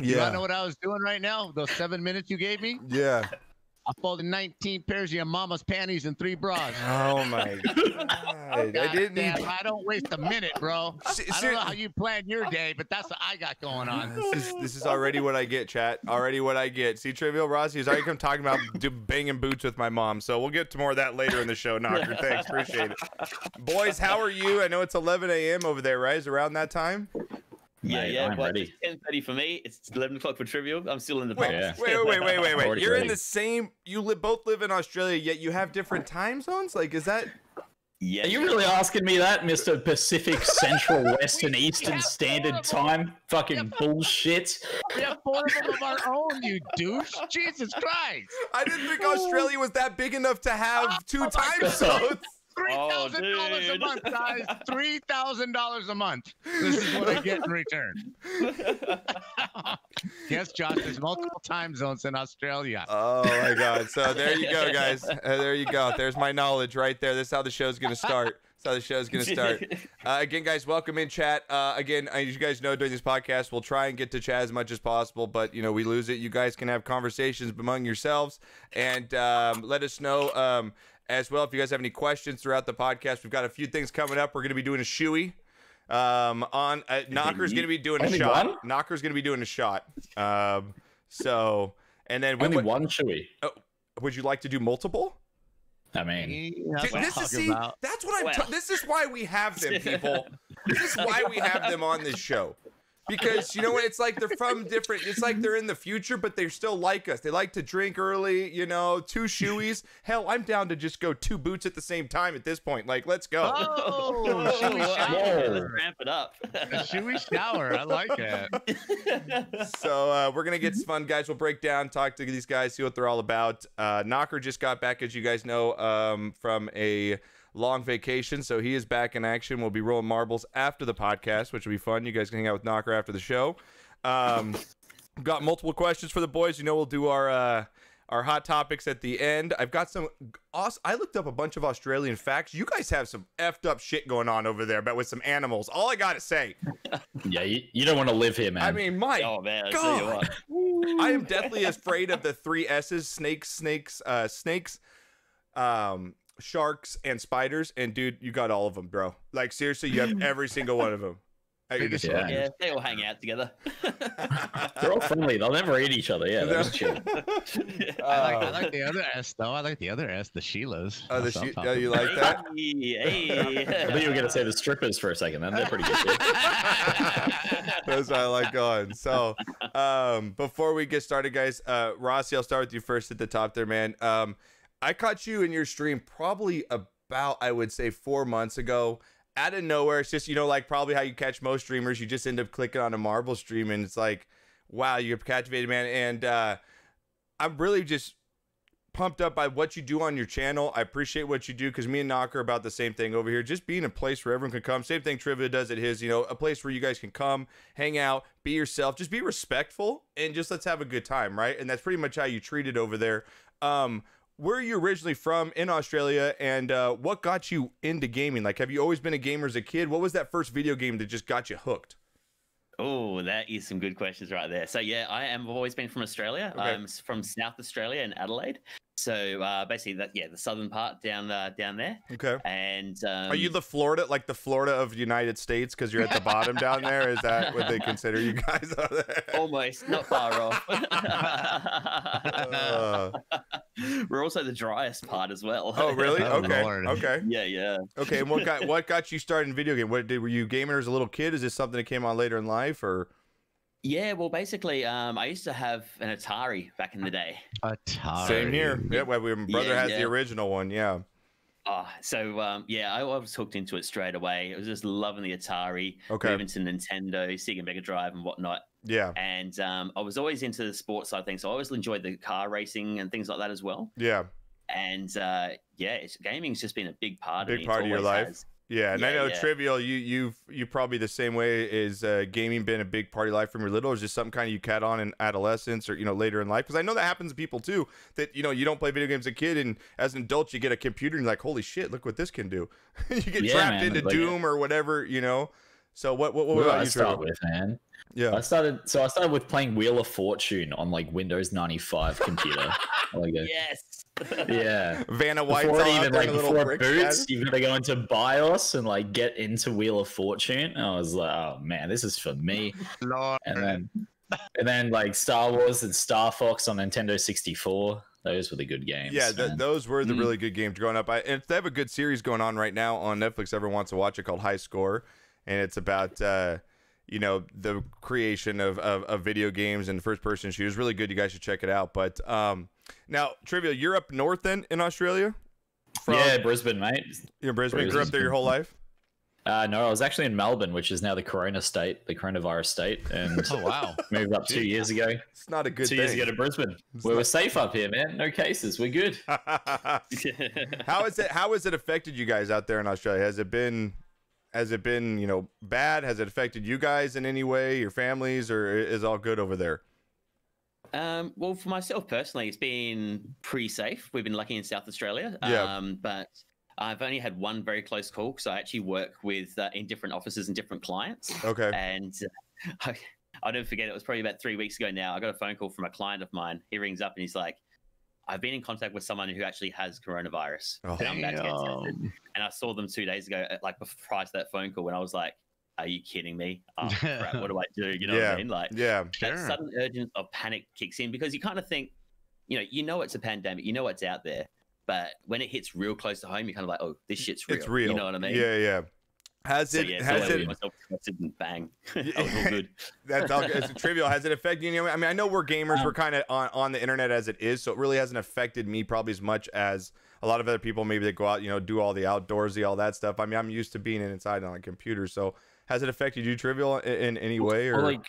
You Yeah. wanna know what I was doing right now? Those seven minutes you gave me? Yeah. I folded 19 pairs of your mama's panties and three bras. Oh my god. I didn't damn, even. I don't waste a minute, bro. Se- I don't know how you plan your day, but that's what I got going on. This is, this is already what I get, chat. Already what I get. See, Trivial Rossi has already come talking about do, banging boots with my mom. So we'll get to more of that later in the show. Knocker, thanks, appreciate it. Boys, how are you? I know it's 11 a.m. over there, right? Is around that time? Yeah, Mate, yeah. I'm Well, ready. it's ten thirty for me. It's eleven o'clock for trivial. I'm still in the Wait, pubs. wait, wait, wait, wait, wait, wait. You're in the same. You li- both live in Australia, yet you have different time zones. Like, is that? yeah. Are you really asking me that, Mr. Pacific Central Western We- we Eastern have Standard four of Time? Fucking bullshit. We have four of them of our own, you douche. Jesus Christ. I didn't think Australia was that big enough to have two time zones. Three Oh, thousand dollars a month, guys. Three thousand dollars a month. This is what I get in return. yes, Josh. There's multiple time zones in Australia. Oh my god. So there you go, guys. Uh, there you go. There's my knowledge right there. This is how the show's gonna start. That's how the show's gonna start. Uh, again, guys, welcome in chat. Uh, again, as you guys know, during this podcast, we'll try and get to chat as much as possible, but you know, we lose it. You guys can have conversations among yourselves and um, let us know um, as well if you guys have any questions throughout the podcast. We've got a few things coming up. We're gonna be doing a shoey. Um, on uh, Knocker's gonna be doing a Only shot. one? Knocker's gonna be doing a shot. Um, so and then we Only would- one shoey. would you like to do multiple? I mean, That's Dude, what I'm this is talking see, about. that's what I'm. Well. ta- this is why we have them, people. this is why we have them on this show. Because you know what? It's like they're from different. It's like they're in the future, but they still like us. They like to drink early. You know, two shoeies. Hell, I'm down to just go two boots at the same time at this point. Like, let's go. Oh, Oh, shoey wow. shower. Let's ramp it up. A shoey shower. I like it. So uh, we're gonna get some fun, guys. We'll break down, talk to these guys, see what they're all about. Uh, Knocker just got back, as you guys know, um, from a long vacation, so he is back in action. We'll be rolling marbles after the podcast, which will be fun. You guys can hang out with Knocker after the show. Um, got multiple questions for the boys. You know, we'll do our. Uh, our hot topics at the end. I've got some. Aus- I looked up a bunch of Australian facts. You guys have some effed up shit going on over there, but with some animals. All I gotta say. yeah, you, you don't want to live here, man. I mean, my oh man, I tell God. I am deathly afraid of the three S's: snakes, snakes, uh, snakes, um, sharks, and spiders. And dude, you got all of them, bro. Like seriously, you have every single one of them. At your Biggest disposal. Yeah. Yeah, they all hang out together. They're all friendly. They'll never eat each other. Yeah, that's chill. I like, I like the other S though. I like the other S, the Sheilas. Oh, the That's she- oh, you like that? Hey, hey. I thought you were gonna say the strippers for a second. Then they're pretty good. Too. That's what I like going. So, um, before we get started, guys, uh, Rossi, I'll start with you first at the top there, man. Um, I caught you in your stream probably about, I would say, four months ago. Out of nowhere, it's just you know, like probably how you catch most streamers. You just end up clicking on a Marvel stream, and it's like, wow, you're captivated, man. And uh, I'm really just pumped up by what you do on your channel. I appreciate what you do because me and Knocker about the same thing over here. Just being a place where everyone can come. Same thing Trivia does at his, you know, a place where you guys can come, hang out, be yourself, just be respectful and just let's have a good time, right? And that's pretty much how you treat it over there. Um, where are you originally from in Australia and uh, what got you into gaming? Like, have you always been a gamer as a kid? What was that first video game that just got you hooked? Oh, that is some good questions right there. So yeah, I am. I've always been from Australia. Okay. I'm from South Australia in Adelaide. So uh, basically, that yeah, the southern part down uh, down there. Okay. And um, Are you the Florida, like the Florida of United States, because you're at the bottom down there? Is that what they consider you guys out there? almost not far off? Uh, We're also the driest part as well. oh, really? Oh, okay. Lord. Okay. Yeah, yeah. Okay. And what got what got you started in video game? What did were you gaming as a little kid? Is this something that came on later in life, or Yeah, well, basically, um, I used to have an Atari back in the day. Atari. same here? Yeah. Well, my brother Yeah, has the original one. Yeah. Oh, so um, yeah, I, I was hooked into it straight away. I was just loving the Atari, Okay. moving to Nintendo, Sega Mega Drive, and whatnot. Yeah. And um, I was always into the sports side of things. So I always enjoyed the car racing and things like that as well. Yeah. And uh, yeah, it's, gaming's just been a big part Big of me. part It of your life. has. Yeah, and I know yeah. trivial. You you've you probably the same way. Is uh, gaming been a big part of your life from your little, or is just something kind of you cat on in adolescence or you know later in life? Because I know that happens to people too. That you know you don't play video games as a kid, and as an adult you get a computer and you're like, holy shit, look what this can do. you get Yeah, trapped man, into like- Doom or whatever, you know. So what what, what What about I you, start Trevor? with, man? Yeah. I started. So I started with playing Wheel of Fortune on like Windows 95 computer. like a, Yes. Yeah. Vanna White's Before all it out even there like in a little before boots, you've got to go into BIOS and like get into Wheel of Fortune. I was like, oh man, this is for me. Lord. And then, and then like Star Wars and Star Fox on Nintendo 64. Those were the good games. Yeah, th- those were the Mm. really good games growing up. I, and they have a good series going on right now on Netflix. Everyone wants to watch it called High Score, and it's about uh, you know the creation of, of, of video games and first person shooters. Really good. You guys should check it out. But um, now trivia, you're up north then in Australia. From, yeah, Brisbane, mate. you're in Brisbane. You grew up there your whole life. Uh, no, I was actually in Melbourne, which is now the Corona state, the coronavirus state, and Oh wow. moved up two years ago. It's not a good two thing. years ago to Brisbane. It's We not- were safe up here, man. No cases. We're good. how is it? How has it affected you guys out there in Australia? Has it been, has it been you know bad? Has it affected you guys in any way, your families, or is all good over there? Um, well, for myself personally, it's been pretty safe. We've been lucky in South Australia. Yeah. Um, but I've only had one very close call because I actually work with uh, in different offices and different clients. Okay. And uh, I, I'll never forget. It was probably about three weeks ago now. I got a phone call from a client of mine. He rings up and he's like, "I've been in contact with someone who actually has coronavirus, Oh. and I'm about to get tested." And I saw them two days ago, at, like bef- prior to that phone call, when I was like, "Are you kidding me? Oh, crap, what do I do?" You know what I mean? Like Yeah. that Sure. sudden urgence of panic kicks in because you kind of think, you know, you know it's a pandemic, you know it's out there, but when it hits real close to home, you're kind of like, oh, this shit's real. It's real. You know what I mean? Yeah, yeah. Has So it? yeah, has got it? myself bang, all good. That's all. It's trivial. Has it affected you? I mean, I know we're gamers. Um, we're kind of on, on the internet as it is, so it really hasn't affected me probably as much as a lot of other people. Maybe they go out, you know, do all the outdoorsy, all that stuff. I mean, I'm used to being inside on a computer. So, has it affected you, trivial, in, in any way? Or Well, like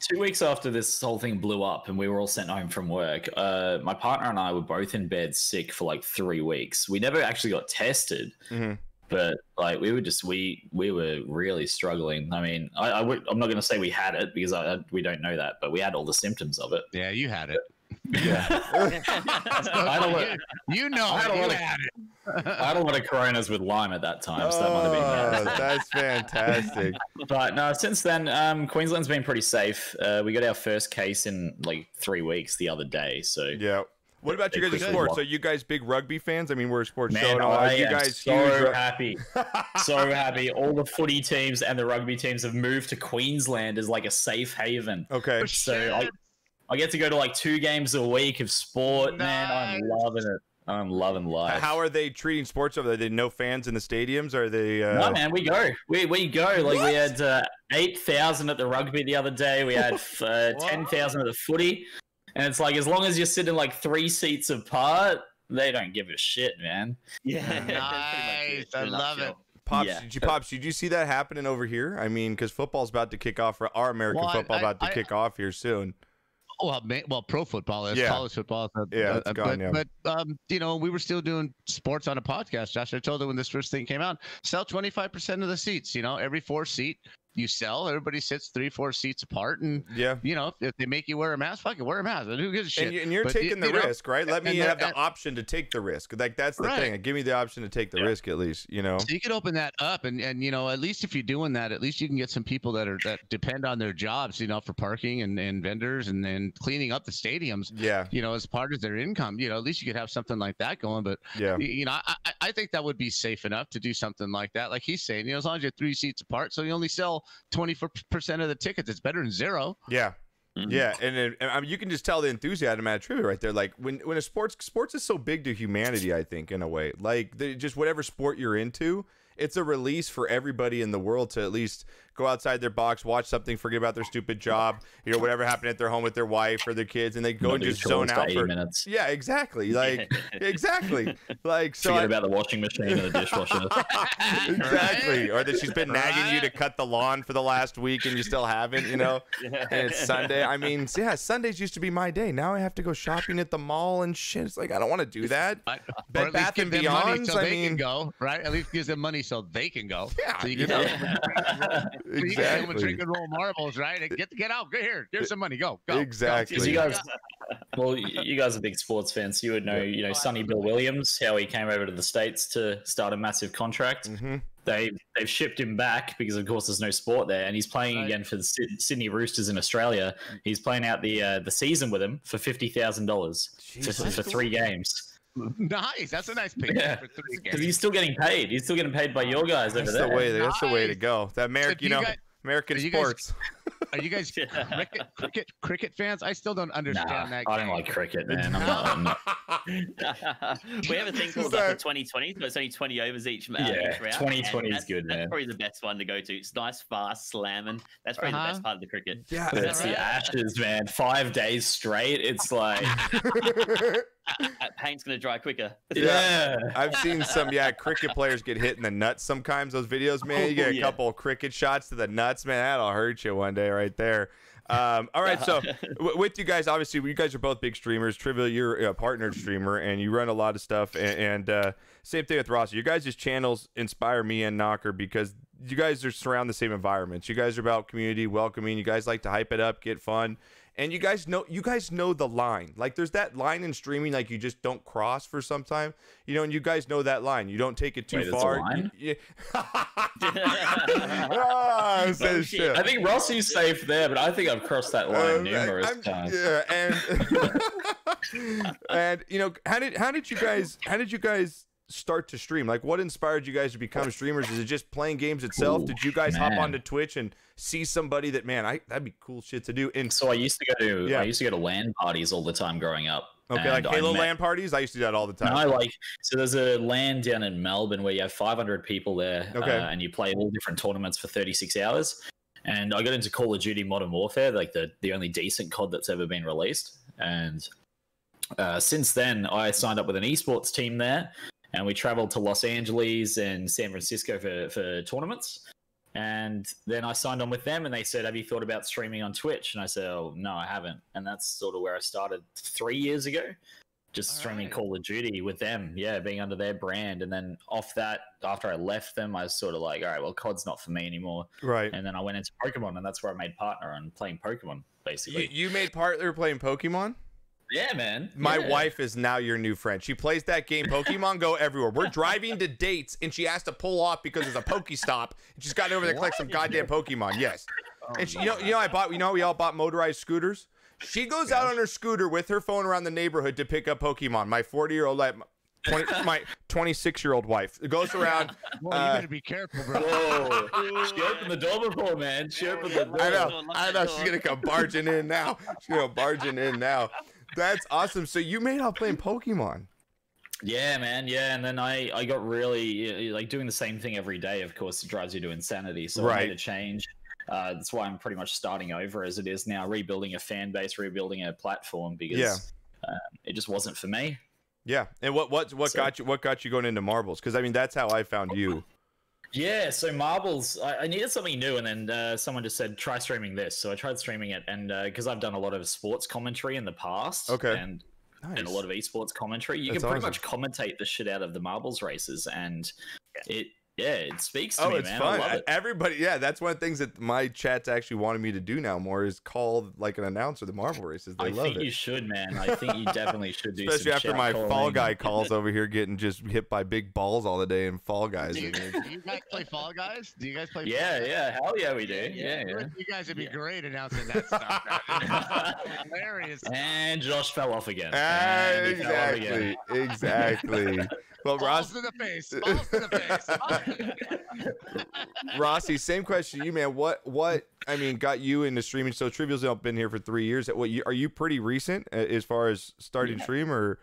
two weeks after this whole thing blew up and we were all sent home from work, uh, my partner and I were both in bed sick for like three weeks. We never actually got tested, Mhm. but like we were just we we were really struggling. I mean, I, I would, I'm not going to say we had it because I, I- we don't know that, but we had all the symptoms of it. Yeah, you had it. I don't want- You know I don't wanna- had it. I had a lot of coronas with lime at that time, so that might have been Oh, bad. that's fantastic. But no, since then, um, Queensland's been pretty safe. Uh, we got our first case in like three weeks the other day. So Yeah. What about you guys' quickly sports? Are you guys big rugby fans? I mean, we're a sports show. man, and all. Are I you am guys so huge? happy, so happy. All the footy teams and the rugby teams have moved to Queensland as like a safe haven. okay. So I, I get to go to like two games a week of sport. Man, I'm loving it. I'm loving life. How are they treating sports over there? They no fans in the stadiums? Are they? Uh... No man, we go. We we go. Like we had uh, eight thousand at the rugby the other day. We had uh, ten thousand at the footy, and it's like as long as you're sitting like three seats apart, they don't give a shit, man. yeah, that's pretty Nice. in I a love it. nutshell. Pops, Yeah. did you pops? Did you see that happening over here? I mean, because football's about to kick off. Our American Well, football I- about to I- kick off here soon. Well, well, pro football is Yeah. college football. is, uh, Yeah, uh, gone, but, yeah. but um, you know, we were still doing sports on a podcast. Josh, I told her when this first thing came out, sell twenty five percent of the seats. You know, every four seat you sell, everybody sits three, four seats apart, and Yeah. you know, if they make you wear a mask, fuck it, wear a mask. Who gives a shit? And, you, and you're But taking the you know, risk, right? Let me have that- the option to take the risk. Like that's the Right. thing. Give me the option to take the Yeah. risk at least. You know. So you could open that up, and and you know, at least if you're doing that, at least you can get some people that are that depend on their jobs, you know, for parking and and vendors and then cleaning up the stadiums. Yeah. You know, as part of their income, you know, at least you could have something like that going. But Yeah. you know, I, I- I think that would be safe enough to do something like that. Like he's saying, you know, as long as you're three seats apart, so you only sell 24% of the tickets. It's better than zero. Yeah. Mhm. Yeah, and, then- and I mean, you can just tell the enthusiasm at trivia right there. Like when when a sports sports is so big to humanity, I think in a way, like the, just whatever sport you're into, it's a release for everybody in the world to at least go outside their box, watch something, forget about their stupid job, you know, whatever happened at their home with their wife or their kids, and they go Not and just zone chores for out for. minutes. Yeah, exactly. Like exactly. Like so. Forget I- about the washing machine and the dishwasher. exactly. Or that she's been nagging you to cut the lawn for the last week and you still haven't, you know? yeah. and it's Sunday. I mean, yeah, Sundays used to be my day. Now I have to go shopping at the mall and shit. It's like I don't want to do that. Right? Bed Or at Bath give and them money so I they mean- can go, right? At least gives them money so they can go. Yeah, So you you can know? Tell them, you can Exactly. drink and roll marbles, right? And Get get out, get here. Here's some money. Go, go. go. Exactly. Because you guys, well, you guys are big sports fans. So you would know, you know, Sonny Bill Williams, how he came over to the states to start a massive contract. hmm they they've shipped him back because of course there's no sport there, and he's playing Right. again for the Sydney Roosters in Australia. He's playing out the uh, the season with him for fifty thousand dollars for, for three games Nice. That's a nice paycheck Yeah. for because he's still getting paid. He's still getting paid by your guys over That's there. the way. That's the way to go. That American, you you know, guys- American are you guys- sports. Are you guys cricket, cricket cricket fans? I still don't understand Nah, that. I don't game. like cricket, man. I'm not, I'm not- we have a thing called like the 2020, so it's only 20 overs each, uh, Yeah, each round. 2020 is that's- good, That's man. probably the best one to go to. It's nice, fast, slamming. That's probably the Uh-huh. best part of the cricket. yeah. That's the ashes, man. Five days straight. It's like, paint's going to dry quicker. yeah. I've seen some yeah cricket players get hit in the nuts sometimes. Those videos, man, you get Oh, a yeah. couple cricket shots to the nuts, man. That'll hurt you one day right there. Um, all right, so w- with you guys, obviously, you guys are both big streamers. Trivial, you're a partnered streamer, and you run a lot of stuff. And, and uh, same thing with Ross. You guys' channels inspire me and Knocker because you guys are surround the same environments. You guys are about community, welcoming. You guys like to hype it up, get fun. And you guys know you guys know the line. Like there's that line in streaming like you just don't cross for some time. You know, and you guys know that line. You don't take it too Wait, far. line? You- says shit. shit. I think Rossi's safe there, but I think I've crossed that line Um, numerous I'm- times. Yeah, and and you know, how did how did you guys how did you guys start to stream? Like, what inspired you guys to become streamers? Is it just playing games itself? Ooh, did you guys hop onto Twitch and see somebody that man, I that'd be cool shit to do? And So I used to go to Yeah. I used to go to LAN parties all the time growing up. okay, like I Halo met- LAN parties, I used to do that all the time. No, like so. There's a LAN down in Melbourne where you have 500 people there, Okay. uh, and you play all different tournaments for 36 hours. And I got into Call of Duty Modern Warfare, like the the only decent COD that's ever been released. And uh, since then, I signed up with an esports team there, and we traveled to Los Angeles and San Francisco for for tournaments. And then I signed on with them, and they said, "Have you thought about streaming on Twitch?" And I said, "Oh no, I haven't." And that's sort of where I started three years ago, just All streaming right. Call of Duty with them, yeah, being under their brand. And then off that, after I left them, I was sort of like, "All right, well, COD's not for me anymore." right. And then I went into Pokemon, and that's where I made partner and playing Pokemon, You, basically. you made partner playing Pokemon. Yeah, man. My Yeah. wife is now your new friend. She plays that game, Pokemon Go, everywhere. We're driving to dates, and she has to pull off because there's a Pokestop. And she's got over there to collect some goddamn Pokemon. Yes. And she, you know, you know, I bought. You know, we all bought motorized scooters. She goes out on her scooter with her phone around the neighborhood to pick up Pokemon. My 40 year old, like, 20, my 26 year old wife goes around. Well, Uh, you better be careful, bro. Whoa! she opened the door before, man. She opened the door. I know, I know. She's gonna come barging in now. She's gonna barging in now. That's awesome. So you made out playing Pokemon. Yeah, man. Yeah, and then I I got really like doing the same thing every day. Of course, it drives you to insanity. So I Right. made a change. Uh, that's why I'm pretty much starting over as it is now, rebuilding a fan base, rebuilding a platform because Yeah. uh, it just wasn't for me. Yeah, and what what what So- got you what got you going into marbles? Because I mean that's how I found you. Yeah, so marbles, I, I needed something new, and then uh, someone just said try streaming this. So I tried streaming it, and because I've done a lot of sports commentary in the past, Okay. and Nice. and a lot of esports commentary, you That's can pretty awesome. much commentate the shit out of the marbles races, and it yeah, it speaks to Oh, me, it's man. fun. I love it. Everybody, yeah, that's one of the things that my chat's actually wanted me to do now more is call like an announcer the marble races. They I love think it. you should, man. I think you definitely should do. Especially some after shout my calling. Fall Guy calls over here getting just hit by big balls all the day and Fall Guys. Do you, do you guys play Fall Guys? Do you guys play? Yeah, Fall Guys? yeah, hell yeah, we do. Yeah, Yeah, yeah. You guys would be Yeah. great announcing that stuff. Hilarious. And Josh fell off again. And he fell off again. exactly, exactly. Well, Ross, Balls to the face. Balls to the face. Rossi, same question to you, man. What, what? I mean, got you into streaming? So Trivial's been here for three years. What? You, are you pretty recent uh, as far as starting Yeah. stream, or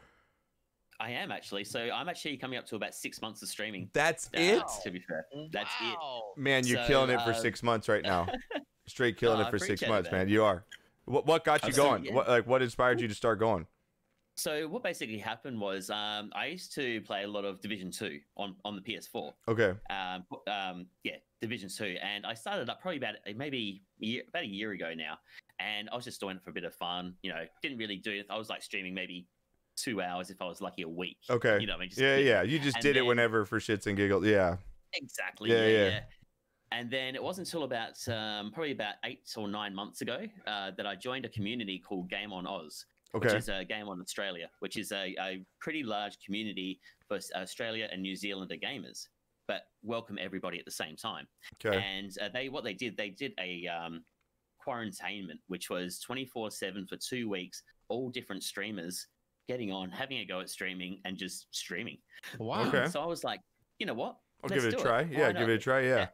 I am actually. So I'm actually coming up to about six months of streaming. that's uh, it? To be fair, that's it. Man, you're So, killing it for uh, six months right now. Straight killing Oh, it for six appreciate it, months, man. man. You are. What, what got you I'm still- going? yeah. What like what inspired you to start going? So what basically happened was um, I used to play a lot of Division Two on on the PS4. Okay. Um, um, yeah, Division Two, and I started up probably about maybe a year, about a year ago now, and I was just doing it for a bit of fun. You know, didn't really do it. I was like streaming maybe two hours if I was lucky a week. Okay. You know, what I mean, just Yeah, keep- yeah. You just did it whenever for shits and giggles. Yeah. Exactly. Yeah, Yeah, yeah. yeah. And then it wasn't until about um, probably about eight or nine months ago uh, that I joined a community called Game on Oz, which is a game on Australia, which is a, a pretty large community for Australia and New Zealander gamers. but welcome everybody at the same time. Okay. And uh, they what they did, they did a um, quarantinement, which was twenty four seven for two weeks, all different streamers getting on, having a go at streaming, and just streaming. Wow. Okay. So I was like, you know what? I'll Let's give it a try. Why Yeah, give not? it a try. Yeah. Yeah.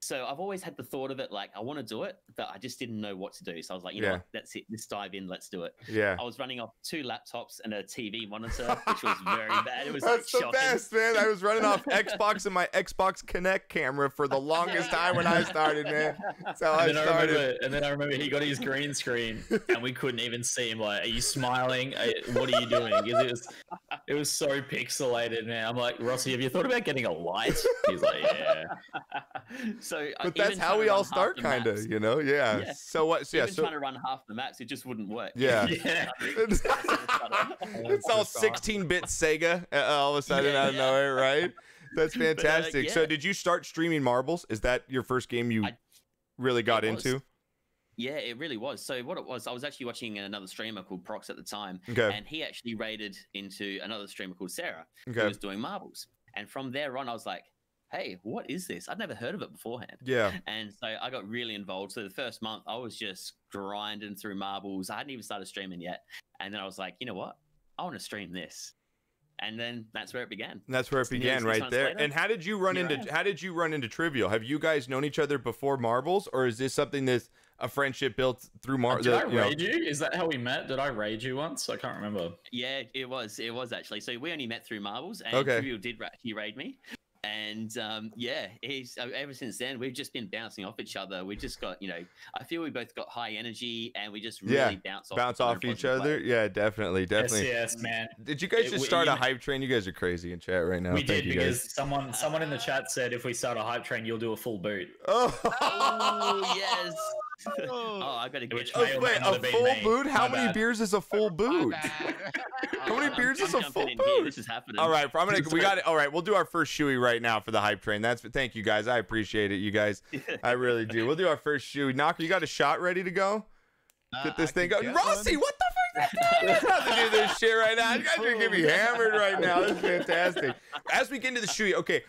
So I've always had the thought of it, like I want to do it, but I just didn't know what to do. So I was like, you Yeah. know, what? that's it. Let's dive in. Let's do it. Yeah. I was running off two laptops and a TV monitor, which was very bad. It was That's the shocking. best, man. I was running off Xbox and my Xbox Kinect camera for the longest time when I started, man. That's how I And then I, started. remember, and then I remember he got his green screen, and we couldn't even see him. Like, are you smiling? What are you doing? 'Cause It was, it was so pixelated, man. I'm like, Rossi, have you thought about getting a light? He's like, yeah. so, But that's how we all start, kind of, you know? Yeah. Yeah. So what? So, yeah. even So trying to run half the maps, it just wouldn't work. Yeah. Yeah. it's, it's all 16-bit Sega uh, all of a sudden Yeah, out of yeah. nowhere, right? That's But, uh, fantastic. So did you start streaming marbles? Is that your first game you I- really got It was. into? Yeah, it really was. So what it was, I was actually watching another streamer called Prox at the time, Okay. and he actually raided into another streamer called Sarah, who was doing marbles. And from there on, I was like, "Hey, what is this? I'd never heard of it beforehand." Yeah. And so I got really involved. So the first month, I was just grinding through marbles. I hadn't even started streaming yet. And then I was like, you know what? I want to stream this. And then that's where it began. And that's where it began, right there. later, And how did you run here into how did you run into Trivial? Have you guys known each other before marbles, or is this something that's a friendship built through mar? Uh, Did the- I you know- raid you? Is that how we met? Did I raid you once? I can't remember. Yeah, it was. It was actually. So we only met through marbles, and Okay. Trivial did ra- he raid me. And um, yeah, he's uh, ever since then we've just been bouncing off each other. We just got, you know, I feel we both got high energy, and we just really Yeah, bounce off bounce each other off each positive way. other? Yeah, definitely, definitely. Yes, yes, man. Did you guys It- just we- start a hype train? You guys are crazy in chat right now. we Thank did you because guys. someone someone in the chat said if we start a hype train, you'll do a full boot. Oh, Oh yes. Oh. oh, I gotta get. Which Oh, may or may wait, a full me. boot? How My many bad. beers is a full boot? How many I'm- beers I'm is a full in here. boot? This is happening. All right, I'm gonna. We got it. All right, we'll do our first shoey right now for the hype train. That's thank you guys. I appreciate it, you guys. I really do. We'll do our first shoey. Knocker, you got a shot ready to go? Get this thing going. Rossi, what the fuck? That's not to do this shit right now. You guys are gonna be hammered right now. This is fantastic. As we get into the shoey, okay.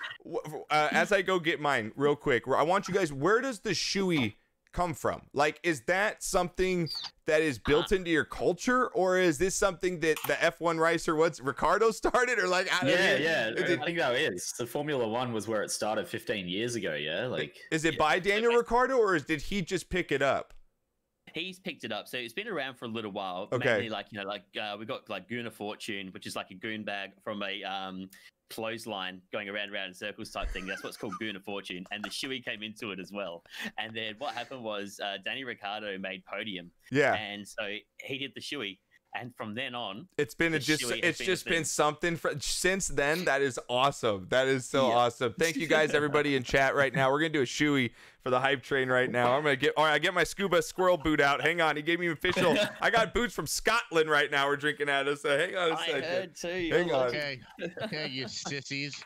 Uh, as I go get mine, real quick, I want you guys. Where does the shoey come from? Like, is that something that is built into your culture, or is this something that the F1 racer, what's Ricciardo started, or like? I don't Yeah, know, yeah. It, I think that is. The Formula One was where it started 15 years ago. Yeah, like is it by Daniel Ricciardo, or is, did he just pick it up? He's picked it up, so it's been around for a little while. Okay. Mainly like you know, like uh, we got like Goon of Fortune, which is like a goon bag from a um, clothesline going around and around in circles type thing. That's what's called Goon of Fortune, and the shoey came into it as well. And then what happened was uh, Danny Ricciardo made Podium, Yeah. and so he did the shoey, and from then on, It's been a just shoey has it's been just been something for since then. That is awesome. That is so Yeah. awesome. Thank you guys, everybody in chat right now. We're gonna do a shoey for the hype train right now. I'm gonna get all right. I get my scuba squirrel boot out. Hang on, he gave me official. I got boots from Scotland right now. We're drinking out of. So hang on a I second. heard too. Hang on. Okay, okay, you sissies.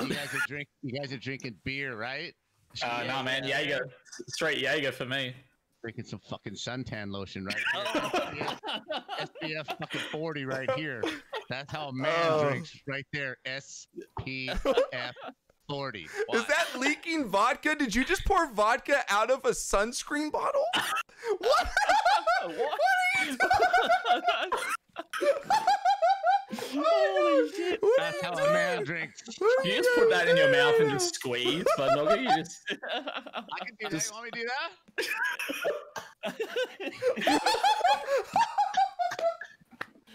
You guys are drink. You guys are drinking beer, right? uh, Yeah, nah, man, yeah. Jaeger, straight Jaeger for me. Drinking some fucking suntan lotion right here. SPF fucking 40 right here. That's how a man Oh. drinks right there. SPF 40. Is that leaking vodka? Did you just pour vodka out of a sunscreen bottle? What? what? Holy shit! That's how a man drinks. You just put that in your mouth and just squeeze, but not you just. I can do that. You want me to do that?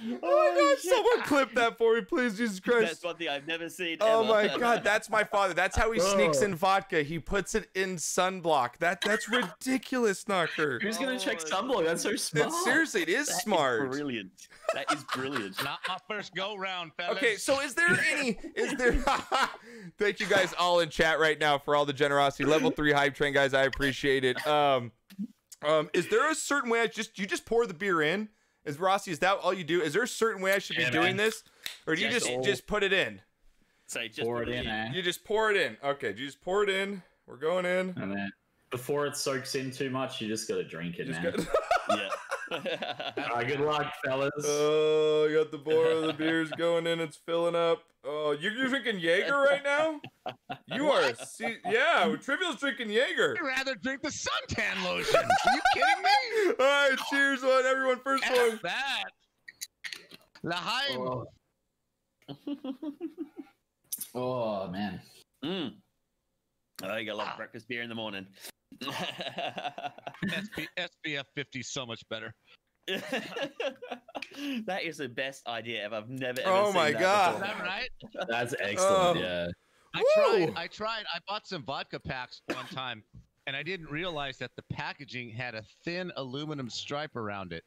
Oh my god, someone clip that for me, please, Jesus Christ. That's one thing I've never seen. Oh ever. my god, that's my father. That's how he sneaks Oh. in vodka. He puts it in sunblock. That that's ridiculous, Knocker. Who's gonna check Oh, sunblock? That's so smart. It's, seriously, it is That is smart. brilliant. That is brilliant. Not my first go round, fellas. Okay, so is there any? Is there? Thank you guys all in chat right now for all the generosity. Level three hype train guys, I appreciate it. Um, um, is there a certain way I just you just pour the beer in? Is Rossi? Is that all you do? Is there a certain way I should Yeah, be doing man. this, or do you Just just just put it in? So just Pour it in, eh? You just pour it in. Okay, you just pour it in. We're going in. And then before it soaks in too much, you just gotta drink it, Just man. got- Yeah. Alright, good luck, fellas. Oh, you got the boil. The beer's going in. It's filling up. Oh, you, you're drinking Jaeger right now? You are a se- yeah. Trivial's drinking Jaeger. I'd rather drink the suntan lotion. Are you kidding me? All right, cheers on everyone. First F one. that. Laheim. Oh. oh man. Mm. Oh, you got a lot Ah. of breakfast beer in the morning. SB, SPF 50 so much better. that is the best idea ever. I've never ever Oh seen my that God. Is that right? That's excellent. Oh. yeah. I Woo! tried. I tried. I bought some vodka packs one time, and I didn't realize that the packaging had a thin aluminum stripe around it,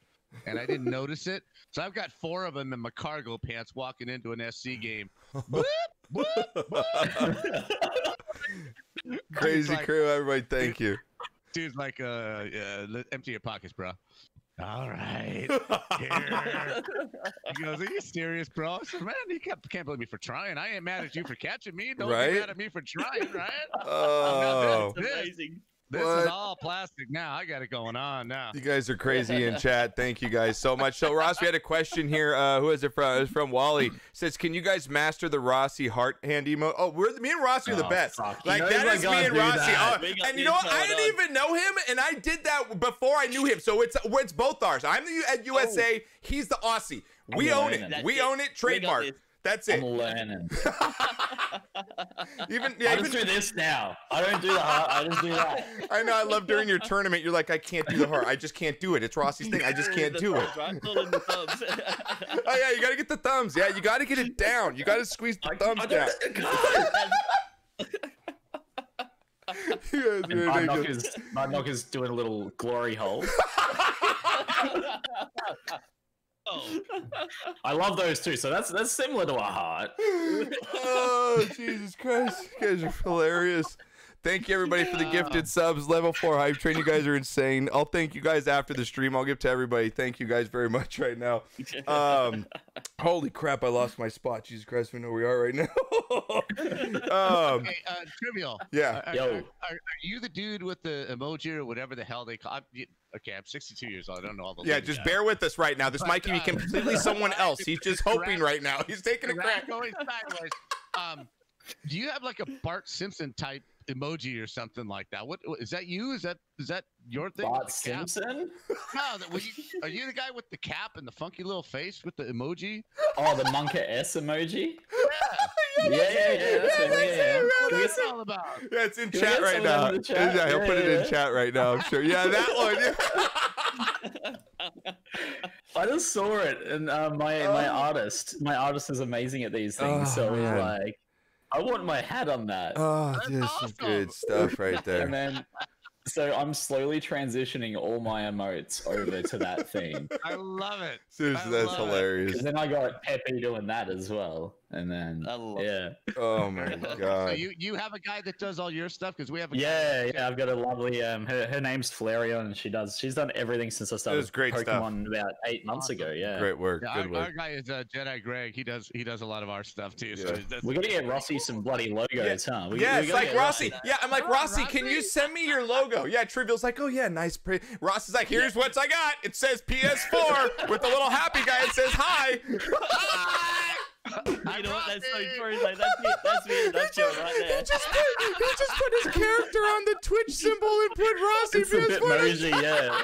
and I didn't notice it. So I've got four of them in my cargo pants walking into an SC game. Boop, boop, boop. Crazy like- crew, everybody. Thank you. Dude's like, uh, yeah, let- empty your pockets, bro. All right. Here. He goes, Are you serious, bro? I said, Man, you can't, can't blame me for trying. I ain't mad at you for catching me. Don't Right? be mad at me for trying, right? oh, That's This- amazing. This What? is all plastic now. I got it going on now. you guys are crazy in chat. Thank you guys so much. So Ross, we had a question here. Uh, who is it from? It's from Wally. Says, can you guys master the Rossi heart hand emote? Oh, we're me and Rossi are the Oh, best. fuck. You Like know that me and do Rossi. Oh, and you know what? I didn't done. even know him, and I did that before I knew him. So it's it's both ours. I'm the U- at USA. He's the Aussie. We I'm own it. We it. own it. We got Trademark. This. That's I'm it. learning. Even yeah, I even just do this now. I don't do the heart. I just do that. I know. I love during your tournament. You're like, I can't do the heart. I just can't do it. It's Rossi's thing. I just can't do it. right? It's all in the thumbs. Oh yeah, you gotta get the thumbs. Yeah, you gotta get it down. You gotta squeeze the thumbs I down. don't, You guys are Mud ridiculous. Knocker's, doing a little glory hole. Oh, I love those too. So that's that's similar to a heart. oh Jesus Christ, you guys are hilarious. Thank you everybody for the gifted subs. Level four hype train. You guys are insane. I'll thank you guys after the stream. I'll give to everybody. Thank you guys very much right now. Um, holy crap, I lost my spot. Jesus Christ, we know where we are right now. um, hey, uh, trivial. yeah. Are, Yo. are, are, are you the dude with the emoji or whatever the hell they call? I'm, you- okay, I'm 62 years old. I don't know all the. Yeah, lingo. just bear with us right now. This might be completely someone else. He's just hoping right now. He's taking a crack. Going sideways. Um, do you have like a Bart Simpson type emoji or something like that? What what- is that? You is that is that your thing? with Bart the? Simpson? No, that, were you, are you the guy with the cap and the funky little face with the emoji? Oh, the monkaS emoji? Yeah, Yeah, yeah, yeah. That's Yeah, it, that's yeah, it, yeah. What's that's that all about? Yeah, it's in Can chat right some of them now. in chat? Yeah, he'll Yeah, put it in chat right now. I'm sure. Yeah, that one. I just saw it, and uh, my my Oh. artist, my artist is amazing at these things. Oh, so man. like, I want my hat on that. Oh, That's this is awesome. good stuff right there. and then, so I'm slowly transitioning all my emotes over to that theme. I love it. Seriously, I that's love it. hilarious. Because then I got Pepe doing that as well, and then I love yeah, Oh my god. So god. you you have a guy that does all your stuff because we have a guy yeah, yeah. I've got a lovely um, her her name's Flareon, and she does she's done everything since I started was great stuff. Pokemon about eight months Awesome. ago. Yeah, Great work. Yeah, Good our, our guy is uh, Jedi Greg. He does he does a lot of our stuff too. So Yeah. that's, we gotta get Rossi some bloody logos, huh? We, Yeah, we it's gotta like get Rossi. Yeah, I'm like Come on, Rossi. Can you send me your logo? Yeah, Trivial's like, oh yeah, nice. Pre-. Ross is like, here's what I got. It says PS4 with the little happy guy. It says hi. You know what? That's so true. Like, that's it. That's it. That's it right He just put, he just put his character on the Twitch symbol and put Rossi It's the PS4. Bitmoji, yeah.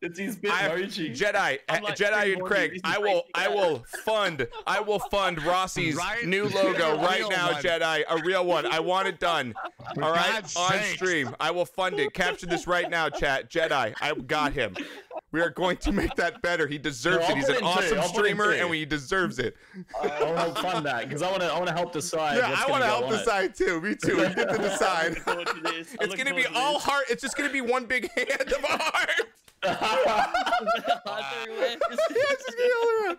It's his I have Jedi, like, Jedi, and Craig. I will, I will fund, I will fund Rossi's Right? new logo A right now, one. Jedi, a real one. I want it done. For All right, God's on sakes. stream. I will fund it. Capture this right now, chat. Jedi, I got him. We are going to make that better. He deserves No, it. He's an awesome I'll put in streamer, and he deserves it. I'll help fund that because I want to. I want to help decide. Yeah, what's I gonna want to help on it. decide too. Me too. We get to decide. to It's gonna be all this. heart. It's just gonna be one big hand of heart. Hearts everywhere. It's just gonna be all around.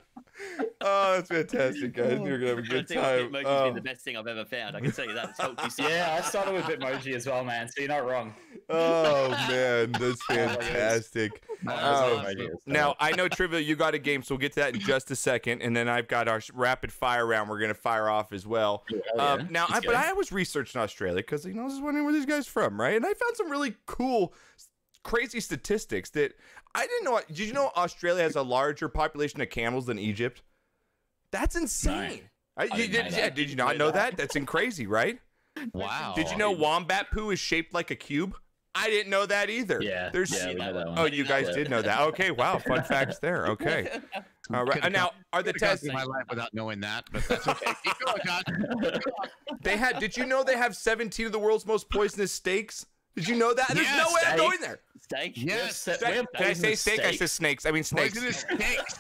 Oh, that's fantastic, guys. You're gonna have a good time. Bitmoji's Um, been the best thing I've ever found. I can tell you that. It's helped you so Yeah, I started with Bitmoji as well, man. So you're not wrong. oh man, that's fantastic. That's Um. Now I know trivia. You got a game, so we'll get to that in just a second, and then I've got our rapid fire round. We're gonna fire off as well. Um, now, I, but I was researching Australia because you know I was wondering where these guys from, right? And I found some really cool, crazy statistics that I didn't know. Did you know Australia has a larger population of camels than Egypt? That's insane. I, you- didn't that. yeah, did you not Know know that. that? That's in crazy, right? Wow. Did you know wombat poo is shaped like a cube? I didn't know that either. Yeah, There's yeah, we know that one. Oh, you guys did know that. Okay, wow. Fun facts there. Okay. All right. Could've now, gone- are the tests through my life without knowing that, but that's okay. Keep going, Josh. they had? Did you know they have 17 of the world's most poisonous steaks? Did you know that? There's Yes, no way I'm steak. going there. Steak. Yes. We have Did I say poisonous steak? I steak. said snakes. I mean snakes. Poisonous steaks.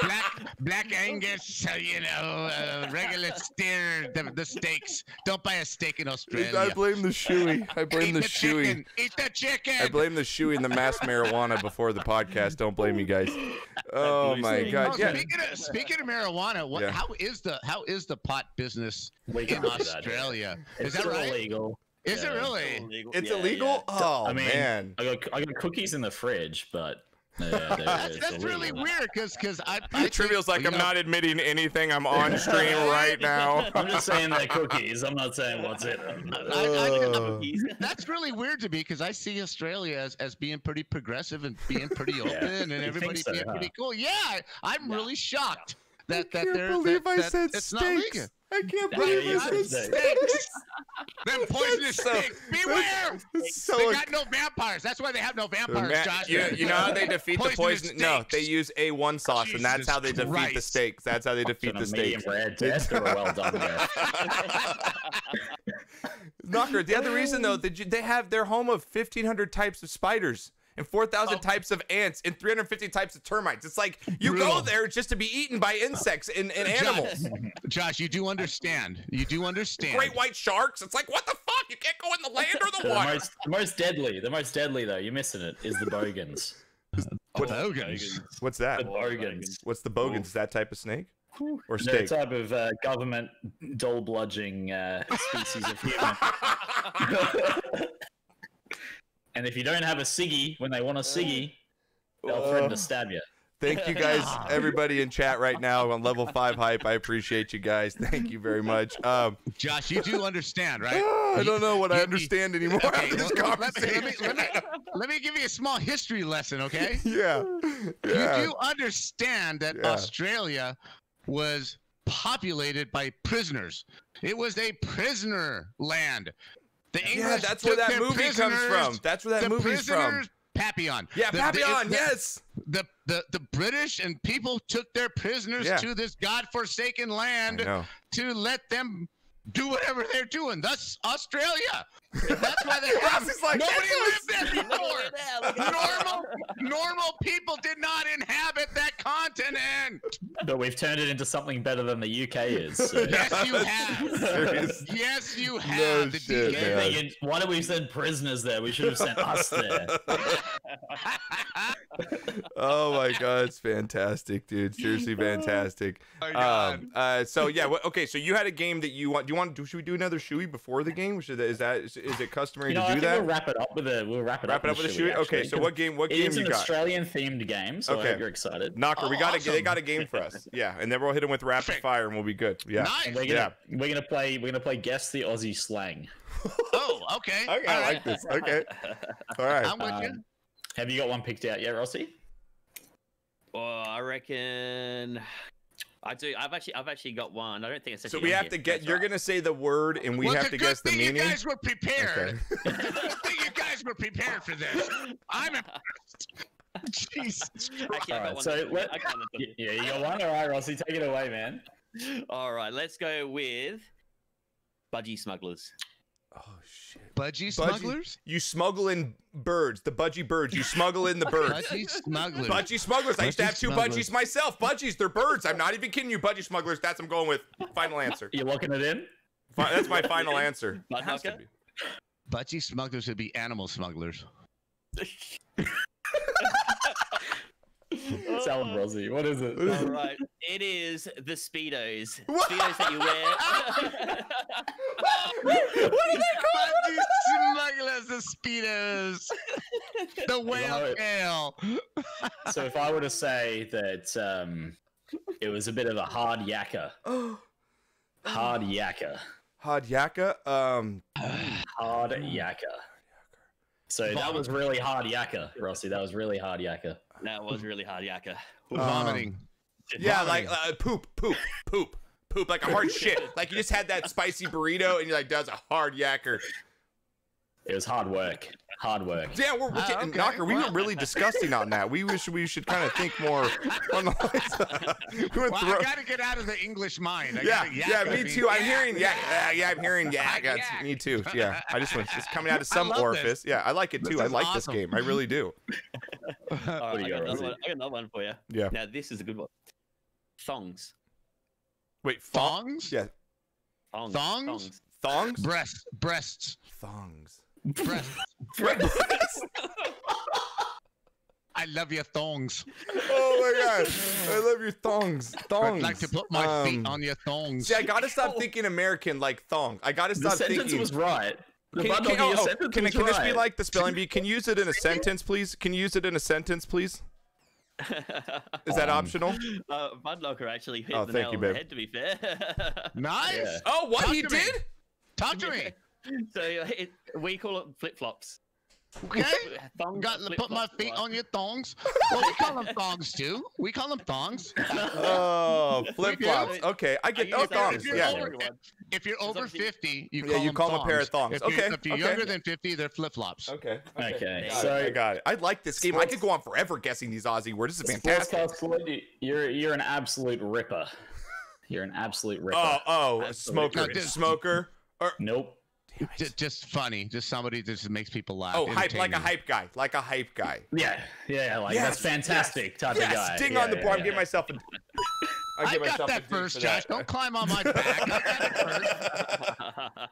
Black, black Angus, you know, uh, regular steer, the, the steaks. Don't buy a steak in Australia. I blame the shoey. I blame the the shoey. chicken. Eat the chicken. I blame the shoey and the mass marijuana before the podcast. Don't blame you guys. Oh my god. Oh, Yeah. speaking of speaking of marijuana, what, Yeah. how is the how is the pot business We in can't do that here. Australia? It's Is that still right? illegal. Is it Yeah. really? It's Yeah, illegal? yeah. Oh I mean, man. I got I got cookies in the fridge, but yeah, they're- That's, it's that's really illegal. weird because because I, I trivial's like I'm know, not admitting anything. I'm on stream right now. I'm just saying they're cookies. I'm not saying what's in them. I, I, Uh, that's really weird to me because I see Australia as, as being pretty progressive and being pretty open and think everybody so, being huh? pretty cool. Yeah, I'm Yeah. really shocked I that that can't they're believe that, I that said it's not legal. steaks. I can't Yeah, believe you I said said steaks. steaks. Them poisonous so- snakes, beware! So They got no vampires. That's why they have no vampires, Ma- Josh. you, you know how they defeat the Poisonous poison? No, they use A1 sauce, and that's how they defeat the Christ. steaks. That's how they defeat the a medium steaks. rare test or well done rare. Knocker. The other reason though, that they have their home of 1,500 types of spiders and 4,000 Oh. types of ants and 350 types of termites. It's like you go there just to be eaten by insects and, and animals. Josh, you do understand. You do understand. Great white sharks. It's like what the fuck? You can't go in the land or the the water. most, the most deadly, the most deadly though, you're missing it, is the bogans. What bogans? What's that? The bogans. What's the bogans? Is that type of snake or They're a steak? type of uh, government dole bludging uh, species of human. and if you don't have a ciggy when they want a ciggy, they'll threaten to stab you. Thank you guys, everybody in chat right now on level five hype. I appreciate you guys. Thank you very much. Um, Josh, you do understand, right? I don't know what I you- understand anymore Okay, this well, let, me, let, me, let, me, let me give you a small history lesson, okay? yeah, yeah. You do understand that Yeah. Australia was populated by prisoners. It was a prisoner land. The English Yeah, that's where that movie comes from. That's where that movie's from. Papillon. Yeah, The- Papillon. the- yes. The, the the British and people took their prisoners Yeah. to this godforsaken land to let them do whatever they're doing. Thus, Australia. That's why they have is like, nobody "Yes, lived there before. normal normal people did not inhabit that continent. But we've turned it into something better than the UK is. So. Yes, you have. Serious. Yes, you No have. the shit, DK. Thinking, Why did we send prisoners there? We should have sent us there. oh my god, it's fantastic, dude. Seriously fantastic. Oh, God. Um, uh, so yeah, okay. So you had a game that you want. Do you want? Do, should we do another shoey before the game? Should is that is, is it customary You know, to I do think that? we'll wrap it up with a we'll wrap it Wrap it up up with a shoey, shoey. Okay, so what game? What It game is you an got? Australian themed game, so Okay. I hope you're excited. Knocker, we Oh, got a they got a game for us. Yeah, and then we'll hit them with rapid Perfect. fire, and we'll be good. Yeah. Nice. And we're gonna we're gonna play we're gonna play guess the Aussie slang. Oh, okay. Okay, I right. like this. Okay. All right. I'm with you. Um, have you got one picked out yet, Rossi? Well, I reckon I do. I've actually, I've actually got one. I don't think it's. So actually we on have here. to get. That's You're right. gonna say the word, and we well, have it's to a good guess the thing meaning. You guys were prepared. Okay. It's good thing you guys were prepared for this. I'm impressed. Jesus. Actually, I Alright, so let- I got one that's- Yeah, you got one. All right, Rossi, take it away, man. All right, let's go with budgie smugglers. Oh shit. Budgie Budgie- smugglers? You smuggle in birds, the budgie birds. You smuggle in the birds. Budgie smugglers. Budgie smugglers. I used to have two smugglers. budgies myself. Budgies, they're birds. I'm not even kidding you. Budgie smugglers. That's I'm going with. Final answer. You locking it in? Fi- That's my final answer. Bud Has to be. Budgie smugglers would be animal smugglers. Tell him, Rossi. What is it? All right, it is the speedos. What? Speedos that you wear. Budgie smugglers, the speedos, the whale tail. So if I were to say that um, it was a bit of a hard yakka, hard yakka, Hard yakka. Um. hard yakka. So that was really hard yakka, Rossi. That was really hard yakka. that was really hard, Yakka. Um, Vomiting. Yeah, Vomiting. like uh, poop, poop, poop, poop. poop, like a hard shit. Like you just had that spicy burrito, and you're like, "That's a hard yacker." It was hard work. Hard work. Yeah, we're, we're getting ah, okay, knocker. We were well. really disgusting on that. We wish we should kind of think more on the lines. we went Well, through- I gotta get out of the English mind. I yeah, yeah, I me mean, too. I'm hearing yak. Yeah, yeah, I'm hearing yeah, I That's yak. me too. Yeah, I just want it's coming out of some love this. orifice. Yeah, I like it too. I is like this game. I really do. All right, I, got got, another one, I got another one for you. Yeah. Now this is a good one. Thongs. Wait, thong- Thongs? Yeah, Thongs. Thongs? thongs. Breasts. Breasts. Thongs. Breasts. I love your thongs. oh my god, I love your thongs. Thongs. I'd like to put my feet Um, on your thongs. See, I gotta stop thinking American like thong. I gotta The stop sentence thinking. was right. The Can, butt can- dog in your oh, oh, sentence can, was can this be like the spelling bee? Can you use it in a sentence, please? Can you use it in a sentence, please? Is that Um, optional? uh, Mudlocker actually hit Oh, the thank nail you, on the head. To be fair. nice. Yeah. Oh, what Talk he to me. did? Talk to me. so it, we call it flip flops. Okay. Got to put my feet on your thongs. Well, we call them thongs too. We call them thongs. Oh, flip flops. Okay, I I get use oh thongs. as you're Yeah. over- If you're over 50, you Yeah, call you them call 'em a pair of thongs. If you're, Okay, if you're okay. younger than 50, they're flip flops. Okay. Okay, Got so- it, I got it. I like this game. I could go on forever guessing these Aussie words. This is fantastic. Sportscast Floyd, you- you're you're an absolute ripper. You're an absolute ripper. Oh, oh, a smoker, No, just- smoker. Or Nope. Just, just funny. Just somebody just makes people laugh. oh, hype like a hype guy, like a hype guy. Yeah, yeah, like Yes, that's fantastic type Yes, of guy. ding Yeah, on the yeah, board. I'm yeah. giving myself a. I I give got that first, for Josh. that. Don't climb on my back. I got it first.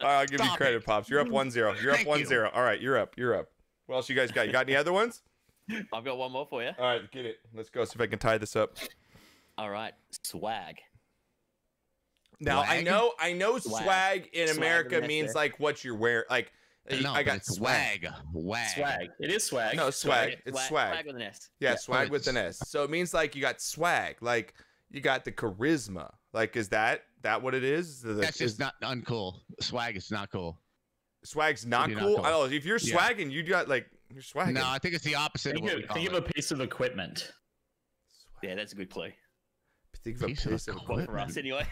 All right, I'll give you credit, it. pops. You're up mm. 1-0. You're up Thank you. 1-0. All right, you're up. You're up. What else you guys got? You got any other ones? I've got one more for you. All right, get it. Let's go. See if I can tie this up. All right, swag. Now I know I know Swag. swag in Swag America with means like what you're wearing. Like No, I got it's swag. Wag. Swag. It is swag. No, swag. It's swag. swag. Swag with an S. Yeah, Yeah, swag with an S. So it means like you got swag. Like you got the charisma. Like is that that what it is? The- That's is just not uncool. Swag is not cool. swag's not You're not cool. cool. Oh, if you're Yeah. swagging, you got like you're swagging. No, I think it's the opposite of Think what we of, call think it. of a piece of equipment. Yeah, that's a good clue. Think of a Piece of piece of Well, for us anyway.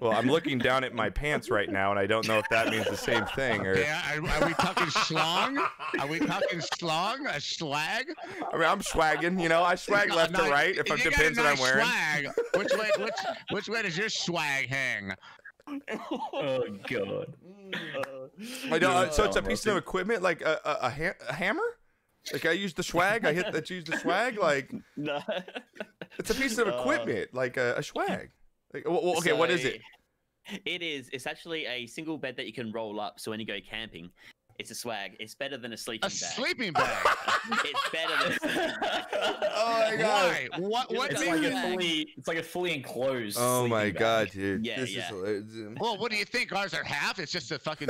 Well, I'm looking down at my pants right now, and I don't know if that means the same thing or. Okay, are, are we talking schlong? Are we talking schlong? A swag? I mean, I'm swagging. You know, I swag No, left no, to right. If it got a depends what I'm nice wearing. Swag. Which way? Which which way does your swag hang? Oh god. I don't, uh, so it's a piece of equipment, like a a, a, ha- a hammer. Like I use the swag. I hit that. Use the swag. Like no. It's a piece of Uh, equipment, like a, a swag. Like, well, well, okay, what is it? It is. It's actually a single bed that you can roll up. So when you go camping, it's a swag. It's better than a sleeping A bag. sleeping bag. it's better than. Oh my god. Why? What? What It's It's makes like you- a fully it's like a fully enclosed Oh my sleeping god, bag. dude. Yeah, this yeah. is. Well, what do you think? Ours are half. It's just a fucking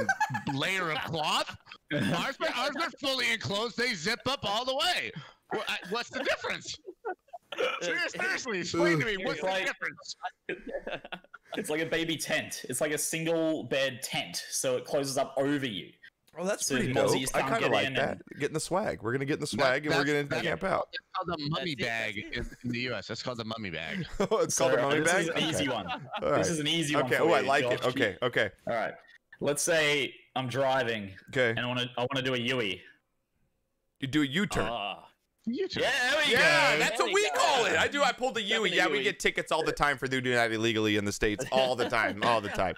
layer of cloth. Ours, are- ours are fully enclosed. They zip up all the way. What's the difference? Seriously, seriously, explain to me. What's the difference? It's like a baby tent. It's like a single bed tent, so it closes up over you. Oh, that's So pretty the dope. I kind of like that. and- Getting the swag. We're gonna get in the That- swag, and we're gonna that's- camp out. It's called the mummy bag in, in the U.S. That's called the mummy bag. it's called a So, mummy this bag. is an easy one. All This is an easy one. Okay. for Oh, I you, like it. Okay. Okay. All right. Let's say I'm driving Okay. and I want to I want to do a uey. You do a U-turn. Ah, You too. Yeah, there we Yeah, go. that's There what we we go. call it. I do. I pulled the uey. Definitely Yeah, we get tickets all the time for doing that illegally in the states. All the time. All the time.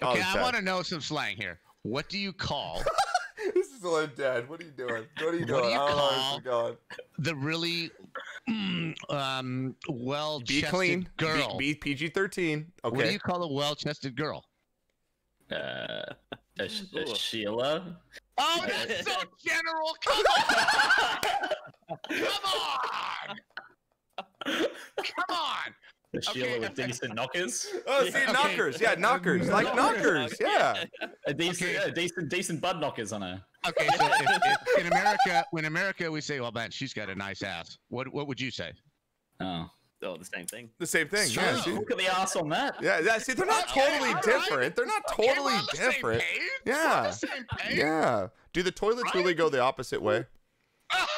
All Okay, the I want to know some slang here. What do you call this is a dad. What are you doing? What are you doing? What doing? do you I don't know where call- going. the really mm, um, well-chested clean. girl? Be, be PG-13. Okay. What do you call a well-chested girl? Uh, a, a Sheila. Oh, that's so general. Come on. Come on. Come on. A Sheila Okay. with decent knockers. Oh, see, Okay. knockers. Yeah, knockers. Like knockers. Yeah. A decent, Okay. yeah, decent, decent bud knockers on her. Okay, so if, if in America, when America we say, "Well, man, she's got a nice ass," what what would you say? Oh, oh, the same thing. The same thing. Sure, Yeah. See? look at the ass on that. Yeah, yeah. See, they're not Okay, totally all right. different. They're not Okay, we're totally on the same different. page. Yeah. We're on the same page. Yeah. Do the toilets really go the opposite way?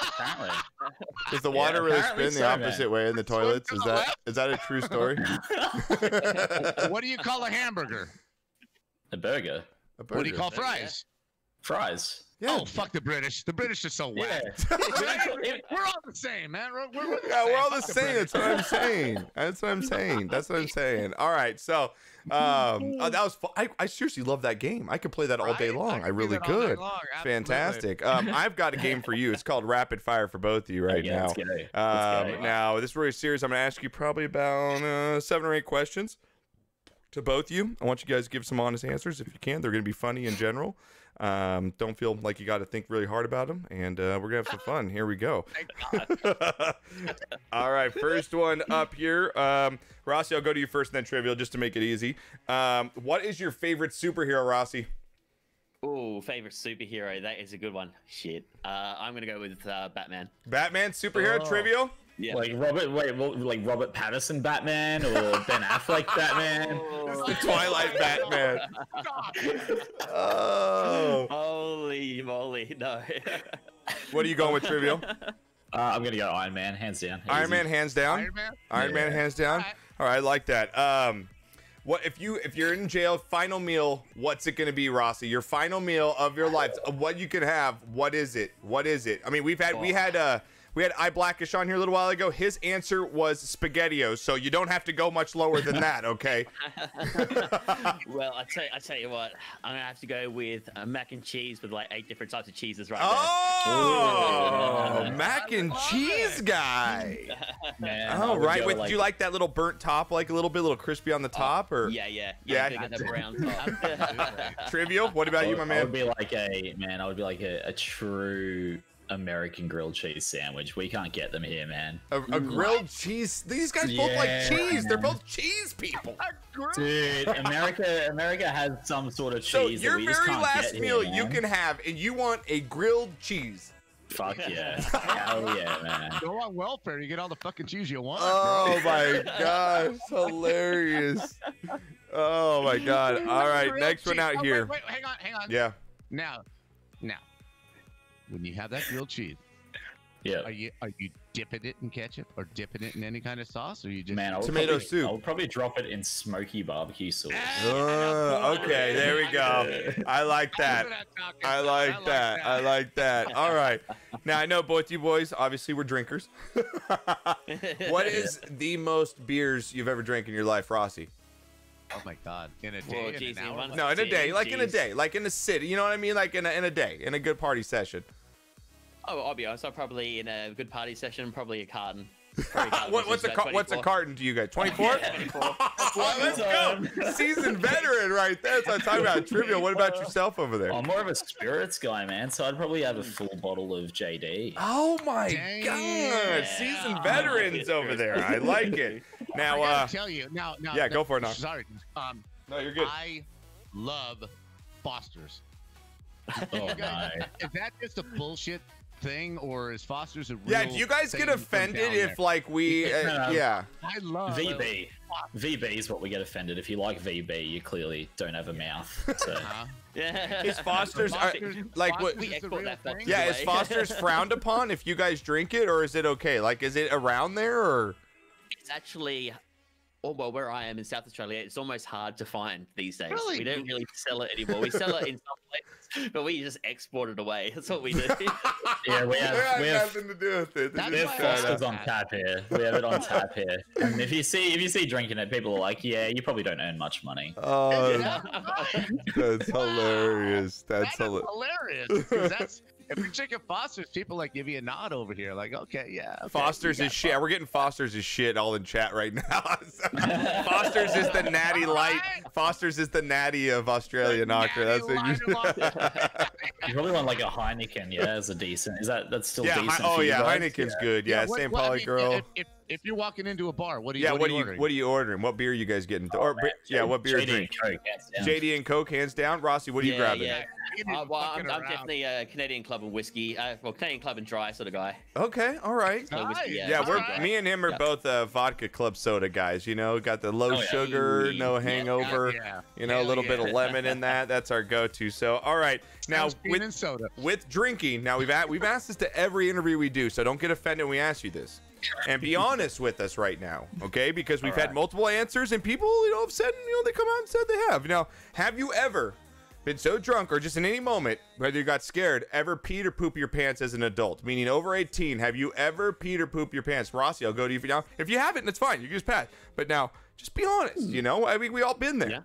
Apparently. Does the water really apparently spin the so, man. opposite way in the toilets? Is the that left. is that a true story? what do you call a hamburger? A burger, A burger. What do you call fries? fries. Yeah. Oh, fuck the British. The British are so whack. Yeah. We're all the same, man. We're, we're, we're the Yeah, we're all the Fuck same. British. That's what I'm saying. That's what I'm saying. That's what I'm saying. All right. So, um, oh, that was. Fu- I, I seriously love that game. I could play that all day long. I, could do really that all day could. Fantastic. Um, I've got a game for you. It's called Rapid Fire for both of you right yeah, now. Let's go. Let's Um, go. now, this is really serious. I'm going to ask you probably about uh, seven or eight questions to both you. I want you guys to give some honest answers if you can. They're going to be funny in general. Um, don't feel like you got to think really hard about them. And uh, we're going to have some fun. Here we go. Thank God. All right, first one up here. Um, Rossi, I'll go to you first and then trivial just to make it easy. Um, what is your favorite superhero, Rossi? Oh, favorite superhero. That is a good one. Shit. Uh, I'm gonna go with uh, Batman. Batman superhero Oh. trivial? Yeah. Like Robert, wait, what, like Robert Pattinson Batman or Ben Affleck Batman? The Twilight Batman. Oh. Holy moly, no. What are you going with trivial? Uh, I'm gonna go Iron Man, hands down. Iron Man hands down. Iron Man? Iron Man hands down. Alright. All right, I like that. Um, what if you if you're in jail? Final meal. What's it gonna be, Rossi? Your final meal of your life. What you can have. What is it? What is it? I mean, we've had we had uh we had I Blackish on here a little while ago. His answer was Spaghettios, so you don't have to go much lower than that. Okay. well, I tell I tell you what, I'm gonna have to go with uh, mac and cheese with like eight different types of cheeses right Oh, Ooh. mac and cheese guy. Man, Oh, right. go With do you like that little burnt top, like a little bit, a little crispy on the top, or. Yeah, yeah, Yeah. yeah. The brown top. trivial? What about you, my man? I man? would be like a man. I would be like a, a true American grilled cheese sandwich. We can't get them here, man. A, a grilled cheese. These guys both like Yeah. cheese. They're both cheese people. Dude, America, America has some sort of cheese. So that your we just very can't last meal here, you can have, and you want a grilled cheese. Fuck yeah, hell yeah, man. Go on welfare. You get all the fucking cheese you want. Oh bro. my gosh, hilarious. Oh my god. All right, Grilled next one out Oh, here. Wait, wait, hang on, hang on. Yeah. Now, now, when you have that grilled cheese, Yeah, are you are you dipping it in ketchup or dipping it in any kind of sauce, or you just man. I would Tomato probably, soup. I would probably drop it in smoky barbecue sauce. Uh, okay, there we go. I like that. I like that. I like that. All right. Now I know both you boys obviously we're drinkers. what is the most beers you've ever drank in your life, Rossi? Oh my god! In a Well, day, in geez, an hour? No, in a day, like in a day, like in a city. You know what I mean? Like in a, in a day, in a good party session. Oh, I'll be honest. I'm probably in a good party session. Probably a carton. Carton, what, what's a about car- what's a carton to you guys? Twenty four. Yeah, 24. Let's go. Seasoned veteran right there. That's what I'm talking about. Trivial. What about yourself over there? I'm more of a spirits guy, man. So I'd probably have a full bottle of JD. Oh my Damn. god. Seasoned veterans over there. I like it. I Now, gotta uh, tell you now. now yeah, now- go for it, Knox. Sorry. Um, no, you're good. I love Foster's. Oh no. Is that just a bullshit thing, or is Foster's a real? Yeah, do you guys get offended if there? like we uh, No, no. yeah. I love VB. VB is what we get offended. If you like VB, you clearly don't have a mouth. So. Huh? Yeah. Is Foster's are, Foster's- like what Foster's We is a export real that Fox? Yeah, is. Foster's frowned upon if you guys drink it or is it okay? Like is it around there or It's actually, oh well, where I am in South Australia, it's almost hard to find these days. Really? We don't really sell it anymore. We sell it in some places, but we just export it away. That's what we do. Yeah, we have, It we have, nothing to do with it. That's we have why I Fair love Foster's on tap here. We have it on tap here. And if you see if you see drinking it, people are like, "Yeah, you probably don't earn much money." Oh, Is that's hilarious. That's That is hilarious. hilarious. 'cause that's if you're drinking Foster's, people like give you a nod over here, like, okay, yeah. okay, Foster's is got shit. We're getting Foster's is shit all in chat right now. Foster's is the natty light. Foster's is the natty of Australia knocker. That's Natty what you. You probably want like a Heineken, yeah, as a decent. Is that that's still yeah. decent? Hi- oh yeah, guys? Heineken's good. Yeah, what- St. well, I mean, girl. If, if, if you're walking into a bar, what do you? Yeah, what, what are you you ordering? what are you ordering? What beer are you guys getting? or man, yeah, what beer? JD drink? and Coke, hands down. JD and Coke, hands down. Rossi, what are you grabbing? Yeah. Uh, well, I'm, I'm definitely a Canadian club and whiskey. Uh, well, Canadian club and dry sort of guy. Okay, all right. So whiskey, Nice. yeah, Yeah, we're Alright. me and him are Yeah. both uh, vodka club soda guys. You know, got the low Oh, yeah. sugar, no hangover. Yeah. You know, a Hell little bit of lemon in that. That's our go-to. So, all right. Now with soda. with drinking, now we've a- we've asked this to every interview we do. So don't get offended when we ask you this, and be honest with us right now, okay? Because we've All had multiple answers, and people, you know, have said, you know, they come out and said they have. Now, have you ever? Been so drunk or just in any moment, whether you got scared, ever peed or poop your pants as an adult? Meaning over 18, have you ever peed or pooped your pants? Rossi, I'll go to you for now. If you haven't, that's fine. You can just pass. But now, just be honest, you know? I mean, we all been there. Yeah.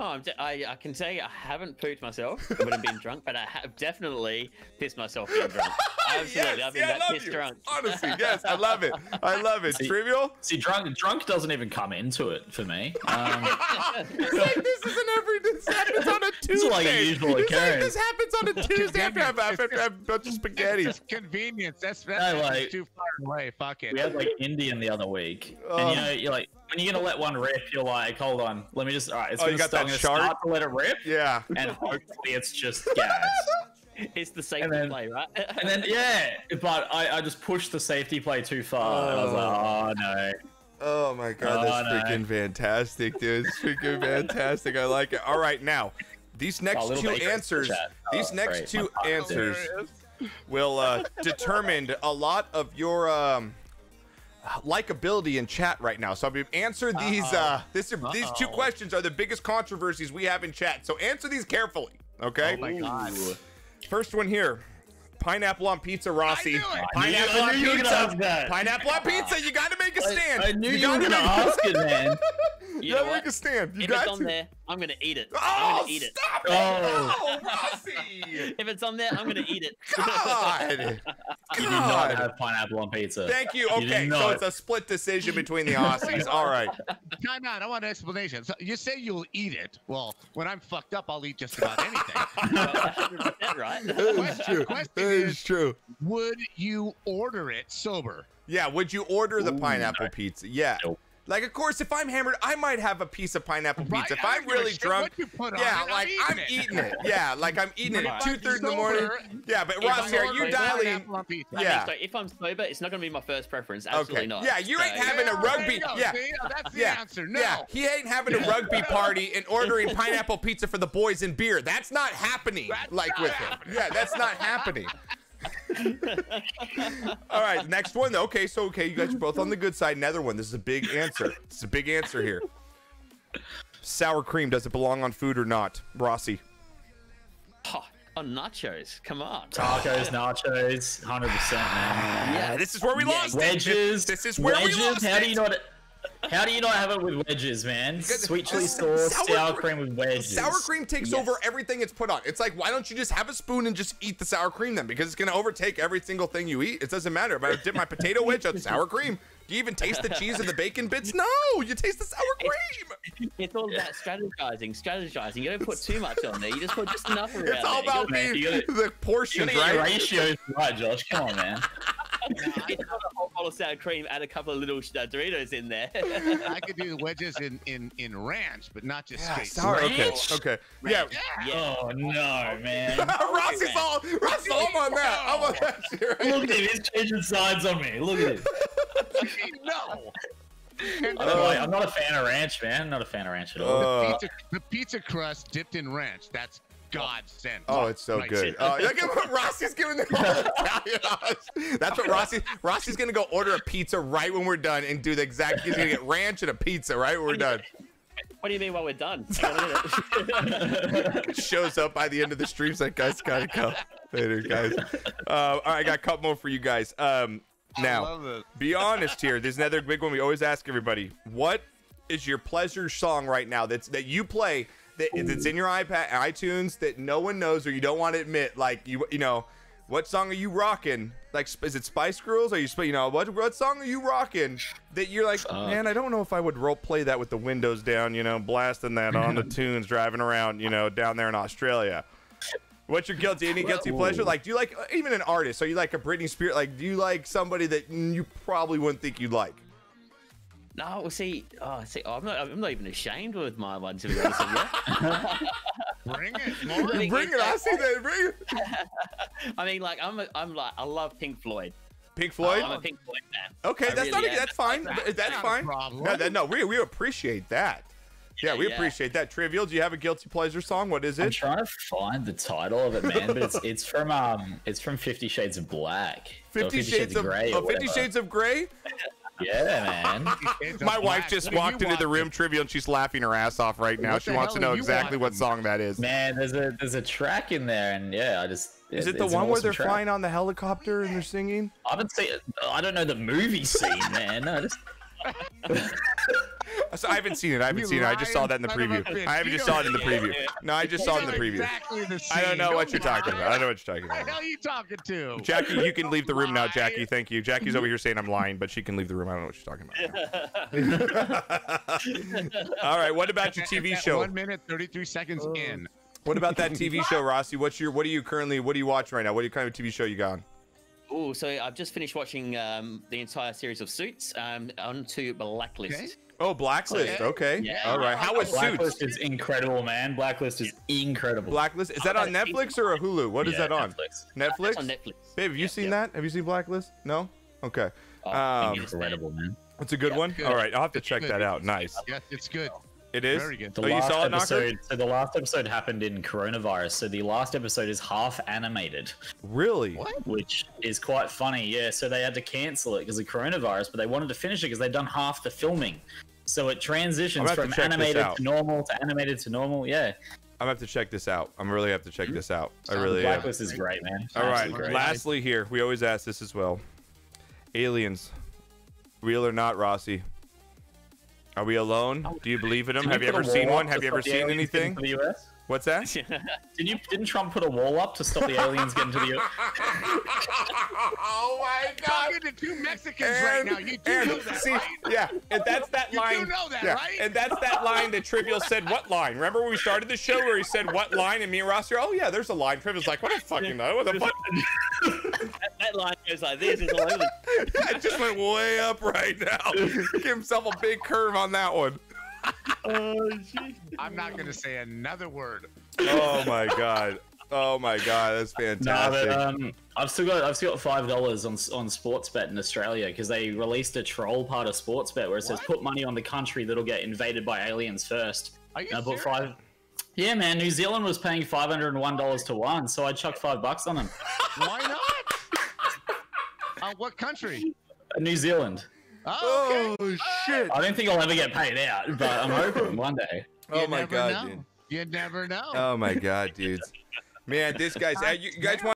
Oh, I'm de- I, I can say I haven't pooped myself when I've been drunk, but I have definitely pissed myself being drunk. Absolutely, Yes, I've been yeah, I that love you. drunk. Honestly, yes, I love it. I love it. See- Trivial? See, drunk drunk doesn't even come into it for me. Um, It's like this isn't every. This happens on a Tuesday. This like a usual It's like occurrence. this happens on a Tuesday after I have, after I have a bunch of spaghetti. It's convenience. That's that's No, that's like- too far away. Fuck it. we had like Indian the other week, Oh. and you know, you're like, when you're gonna let one rip, you're like, hold on, let me just, all right, it's Oh, gonna, got start, that I'm gonna start to let it rip, Yeah. and hopefully it's just gas. It's the safety then- play, right? And then yeah, but I, I just pushed the safety play too far. And I was like, oh no. Oh my god, that's Oh, no. freaking fantastic, dude. It's freaking fantastic. I like it. All right, now these next Oh, little two baker in the answers, chat. these Oh, next great. two answers will uh, determine a lot of your um, likability in chat right now. So I've answered these. Uh, this are, these two questions are the biggest controversies we have in chat. So answer these carefully. Okay. Oh my god. Ooh. First one here. Pineapple on pizza, Rossi. I knew it. Pineapple on knew you were gonna pizza. Pineapple on pizza. You got to make a stand. I, I knew you, gotta were gonna make- ask it, man. You, You gotta make a stand. You got it's on to. There, I'm gonna eat it. I'm Oh, gonna eat it. stop it! Oh. No, Rossi! If it's on there, I'm gonna eat it. God! You did not have pineapple on pizza. Thank you. You Okay, so it's a split decision between the Aussies. All right. Time out. I want an explanation. So you say you'll eat it. Well, when I'm fucked up, I'll eat just about anything. Well, 100%, right? Question- true. That is- is true. Would you order it sober? Yeah, would you order the Ooh, pineapple no. pizza? Yeah. Nope. Like, of course, if I'm hammered, I might have a piece of pineapple Right? pizza. If I I'm don't give a really drunk, what you put on yeah, it, like I'm eating it. Yeah, like I'm eating it at Right. two thirty in the morning. Yeah, but If Rossi, I'm are you sober, dialing? pineapple. I Yeah. mean, so if I'm sober, it's not gonna be my first preference. Absolutely Okay. not. Yeah, you ain't So- having a rugby- there yeah. See? Oh, that's the Yeah, answer. No. yeah, he ain't having a rugby party and ordering pineapple pizza for the boys and beer. That's not happening. That's like not with him. Yeah, that's not happening. All right, next one. Okay, so okay, you guys are both on the good side. Another one. This is a big answer. It's a big answer here. Sour cream. Does it belong on food or not, Rossi? Oh, on nachos. Come on. Tacos, nachos, hundred percent, man. Yeah, this is where we Yeah, lost. it. Wedges. This is where wedges. we lost. How it. do you not? How do you not have it with wedges, man? Sweet chili sauce, sour sour, cream- cream with wedges. Sour cream takes Yes. over everything it's put on. It's like, why don't you just have a spoon and just eat the sour cream then? Because it's gonna overtake every single thing you eat. It doesn't matter. If I dip my potato wedge on sour cream, do you even taste the cheese and the bacon bits? No, you taste the sour cream. It's all about strategizing, strategizing. You don't put too much on there. You just put just enough around It's all there. about man, the, you gotta- the portions, gotta get your right? ratios right, Josh. Come on, man. It's not a whole bottle of sour cream. Add a couple of little uh, Doritos in there. I could do the wedges in in in ranch, but not just Yeah, straight. sour. Okay, Ranch? okay. Yeah. yeah. Oh no, man. Rossi's all, Rossi's all I'm on that. I'm on that shit right Look at him. He's changing sides on me. Look at him. no. And I'm, the, like, I'm not a fan of ranch, man. Not a fan of ranch at all. Uh, pizza, the pizza crust dipped in ranch. That's God sent. Oh, it's so Right. good. Oh, look at what Rossi's giving them all the That's what Rossi. Rossi's gonna go order a pizza right when we're done and do the exact. He's gonna get ranch and a pizza right when we're done. What do you mean while we're done? Hang on a minute. Shows up by the end of the stream. He's like, guys, gotta go later, guys. Uh, all right, I got a couple more for you guys. Um, now, be honest here. There's another big one we always ask everybody. What is your pleasure song right now that's that you play that that's in your iPad, iTunes that no one knows or you don't want to admit? Like you, you know, what song are you rocking? Like, is it Spice Girls? Are you, you know, what what song are you rocking that you're like, Fuck. man, I don't know if I would role play that with the windows down, you know, blasting that on the tunes, driving around, you know, down there in Australia. What's your guilty? Any guilty pleasure? Like, do you like even an artist? Are you like a Britney Spears? Like, do you like somebody that you probably wouldn't think you'd like? No, well, see, oh, see, I'm not, I'm not even ashamed with my one to be honest with you. Bring it, more. Bring Bring it! I see that. Bring it. I mean, like, I'm, a, I'm like, I love Pink Floyd. Pink Floyd. I'm a Pink Floyd fan. Okay, I that's really not. A, that's fine. That's That's not fine. problem. No, that, no, we we appreciate that. Yeah, we yeah. appreciate that. Trivial. Do you have a guilty pleasure song? What is it? I'm trying to find the title of it, man, but it's it's from um it's from Fifty Shades of Black. Or Fifty Shades of Grey. oh, or Fifty. Shades of Grey. Yeah, man. My wife just what walked you into the room, watching? Trivial, and she's laughing her ass off right now. What She wants to know are you exactly what song that is. Man, there's a there's a track in there, and yeah, I just Is it the it's an one where they're track. flying on the helicopter and they're singing? I haven't seen. it. I don't know the movie scene, man. I just So I haven't seen it. I haven't You seen it. I just saw that in the lying son of a preview. I haven't You just saw it in the preview. No, I just saw it in the preview. Exactly the I don't know what you're talking about. I don't know what you're talking What the about. hell are you talking to? Jackie, you can leave the room now, Jackie. Thank you. Jackie's over here saying I'm lying, but she can leave the room. I don't know what she's talking about. All right. What about your TV show? One minute, thirty-three seconds in. What about that TV show, Rossi? What's your? What are you currently? What are you watching right now? What kind of TV show you got? on? Oh, so I've just finished watching um, the entire series of Suits. Um, on to Blacklist. Okay. Oh, Blacklist. Okay. Okay. Yeah. All right. How was Blacklist Suits? is incredible, man. Blacklist is incredible. Blacklist. Is that on Netflix or a Hulu? What is Yeah, that on? Netflix. Netflix. It's on Netflix. Babe, have you Yeah, seen yeah. that? Have you seen Blacklist? No. Okay. Oh, Um, Incredible, man. It's a good Yeah, one. good. All right. I'll have to It's check good. that out. Nice. Yes, it's good. It is. Very good. The Oh, you last saw it, Knocker? episode. So the last episode happened in coronavirus. So the last episode is half animated, Really? What? which is quite funny. Yeah. So they had to cancel it because of coronavirus, but they wanted to finish it because they'd done half the filming. So it transitions from animated to normal to animated to normal. Yeah. I'm gonna have to check this out. I'm really have to check hmm? this out. I really am. Blacklist is great, man. All right. Great. Lastly, here we always ask this as well. Aliens, real or not, Rossi? Are we alone? Oh, Do you believe in them? Have you ever seen one? Have you ever seen anything? the US? What's that? Didn't you? Didn't Trump put a wall up to stop the aliens getting to the US? oh my God! Talking to two Mexicans right now. You do and know that, see, right? yeah, and that's that You line. do know that, yeah, right? and that's that line that Trivial said. What line? Remember when we started the show where he said what line? And me and Ross are, oh yeah, there's a line. Trivial's like, what a fucking know. What the fuck? That, that line goes like this. It's all over. the- I just went way up right now. Give himself a big curve on that one. I'm not gonna say another word. Oh my god. Oh my god, that's No, fantastic. but um, I've still got I've still got five dollars on on Sportsbet in Australia because they released a troll part of Sportsbet where it says put money on the country that'll get invaded by aliens first. Are you And I put serious? five. Yeah, man. New Zealand was paying five hundred and one dollars to one, so I chucked five bucks on them. Why not? uh, what country? New Zealand. Oh, okay. oh shit. I don't think I'll ever get paid out, but I'm hoping one day. Oh You my never god, know. dude. You never know. Oh my god, dudes. Man, this guy's. uh, you, you guys want?